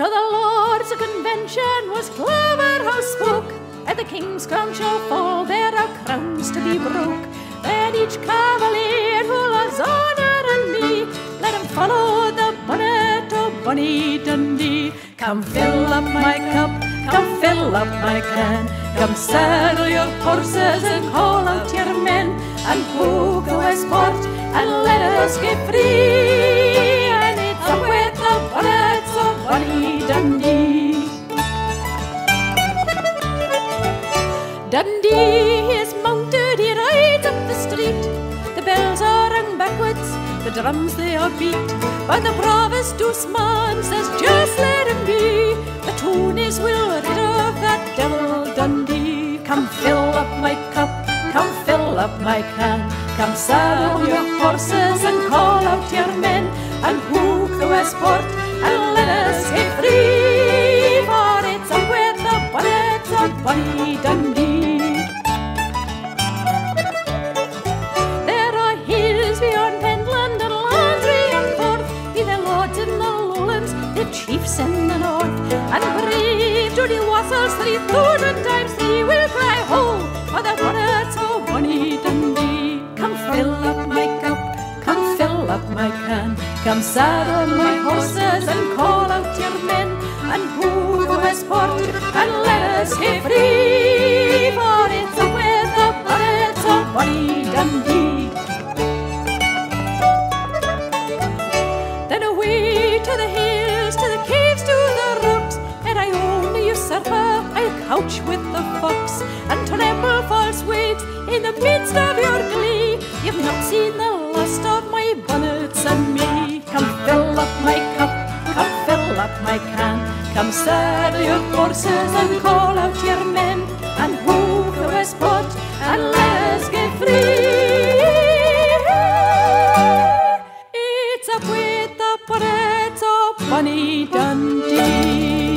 To the Lords of Convention was Claverhouse spoke. At the King's crown shall fall, there are crowns to be broke. Then each cavalier who loves honour and me, let him follow the bonnet of Bonnie Dundee. Come fill up my cup, come fill up my can, come saddle your horses and call out your men, and who go sport, and let us get free. Dundee is mounted, he rides up the street. The bells are rung backwards, the drums they are beat. But the bravest douceman says, just let him be. The tune is will rid of that devil Dundee. Come fill up my cup, come fill up my can. Come saddle your horses and call out your men. And hook the Westport and the chiefs in the north. And brave Judy Wassels, three thousand times three, will cry ho for the bonnets of Bonnie Dundee. Come fill up my cup, come fill up my can, come saddle my horses and call out your men, and who go Westport and let us get free, for it's the bonnets of Bonnie Dundee. supper, I'll couch with the fox and tremble false Whigs in the midst of your glee. You've not seen the last of my bonnets and me. Come fill up my cup, come fill up my can, come saddle your horses and call out your men, and who the west and let's get free. It's up with the Pareto, Bonnie Dundee.